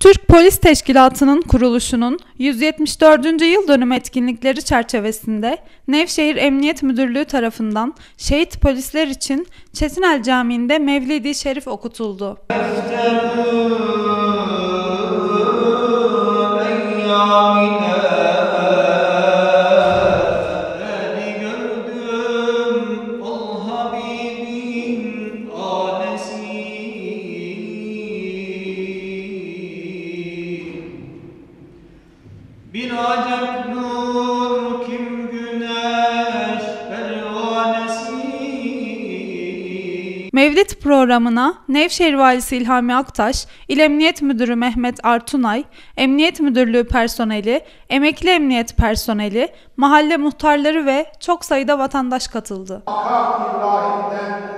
Türk Polis Teşkilatı'nın kuruluşunun 174. yıl dönümü etkinlikleri çerçevesinde Nevşehir Emniyet Müdürlüğü tarafından şehit polisler için Çetinel Camii'nde Mevlidi Şerif okutuldu. Bir acep nur kim güneş pervanesi Mevlid programına Nevşehir Valisi İlhami Aktaş, İl Emniyet Müdürü Mehmet Artunay, Emniyet Müdürlüğü personeli, emekli emniyet personeli, mahalle muhtarları ve çok sayıda vatandaş katıldı. makam